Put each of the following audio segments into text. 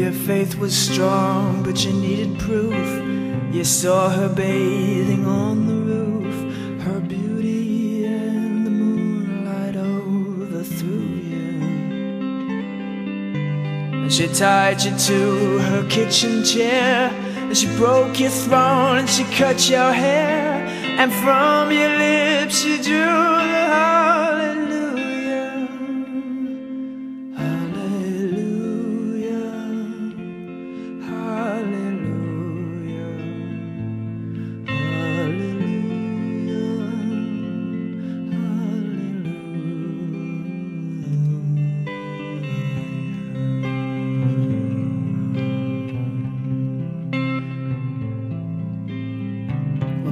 your faith was strong, but you needed proof. You saw her bathing on the roof, her beauty and the moonlight overthrew you. And she tied you to her kitchen chair, and she broke your throne, and she cut your hair, and from your lips she drew the hallelujah.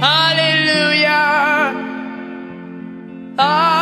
Hallelujah. Hallelujah.